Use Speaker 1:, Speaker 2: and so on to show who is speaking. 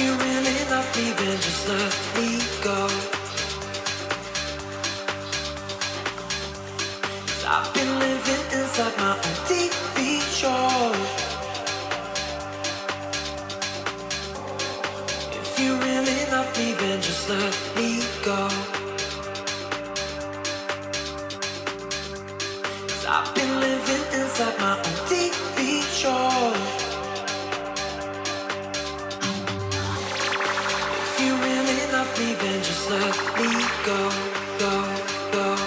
Speaker 1: you really love me, then just let me I've been living inside my own TV. If you really love me, then just let me I've been living inside my own go, go, go.